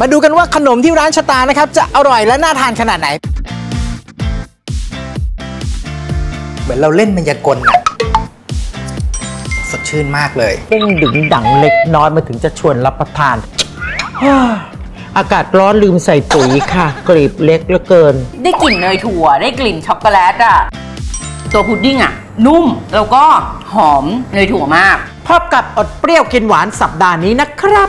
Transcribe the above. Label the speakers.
Speaker 1: มาดูกันว่าขนมที่ร้านชะตานะครับ จะอร่อยและน่าทานขนาดไหน เหมือนเราเล่นมายากลนะสดชื่นมากเลย
Speaker 2: เด้งดึงดังเล็กน้อยมาถึงจะชวนรับประทาน อากาศร้อนลืมใส่ปุ๋ยค่ะ กรีบเล็กเหลือเกิน
Speaker 3: ได้กลิ่นเนยถั่ว ได้กลิ่นช็อกโกแลตอะตัวพุดดิ้งอะ นุ่มแล้วก็หอมเนยถั่วมาก
Speaker 2: พบกับอดเปรี้ยวกินหวานสัปดาห์นี้นะครับ